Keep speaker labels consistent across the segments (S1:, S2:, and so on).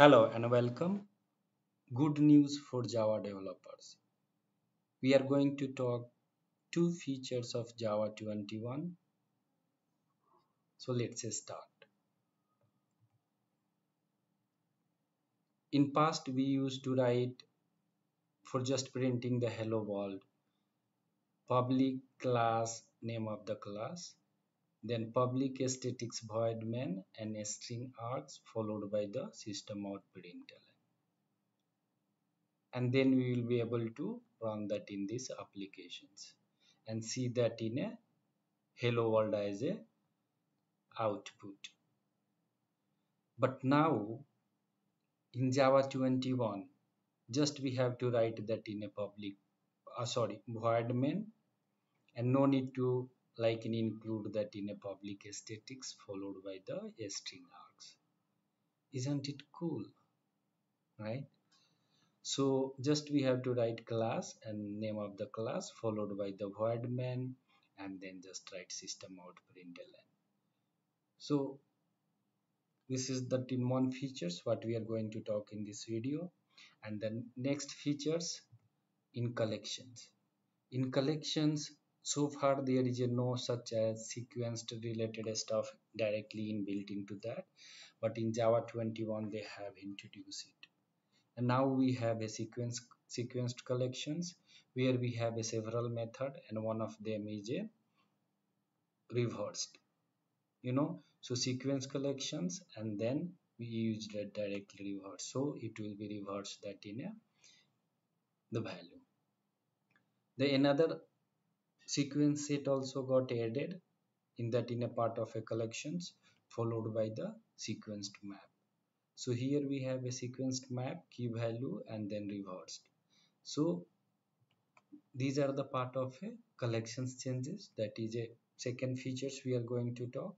S1: Hello and welcome. Good news for Java developers. We are going to talk two features of Java 21. So let's start. In past we used to write for just printing the hello world public class name of the class then public statics void main and string args followed by the system out println and then we will be able to run that in these applications and see that in a hello world as a output. But now in java 21 just we have to write that in a public uh, sorry void main and no need to like include that in a public statics followed by the a string args isn't it cool? Right? So just we have to write class and name of the class followed by the void main and then just write system out println so this is the in one features what we are going to talk in this video. And then next features in collections. In collections so far there is no such as sequenced related stuff directly inbuilt into that. But in java 21 they have introduced it. And now we have a sequence sequenced collections where we have a several method and one of them is a reversed you know. So sequence collections and then we use that directly reverse. So it will be reversed that in a the value. The another sequence set also got added in that in a part of a collections followed by the sequenced map. So here we have a sequenced map key value and then reversed. So these are the part of a collections changes. That is a second features we are going to talk.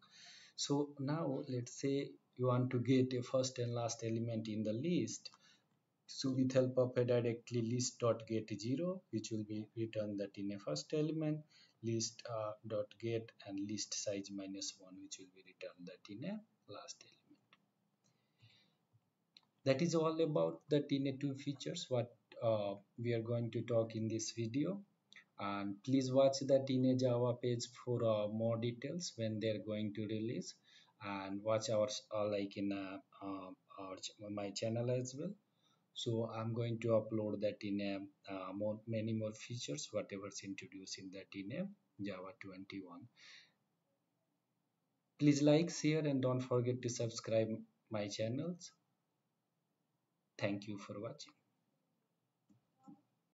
S1: So now let's say you want to get a first and last element in the list so with help of a directly list dot get zero, which will be return that in a first element, list uh, dot get and list size minus one, which will be returned that in a last element. That is all about the in two features what uh, we are going to talk in this video. And please watch the in java page for uh, more details when they're going to release. And watch our uh, like in uh, uh our my channel as well so i'm going to upload that in a uh, more many more features whatever's introduced in that in a java 21 please like share and don't forget to subscribe my channels. Thank you for watching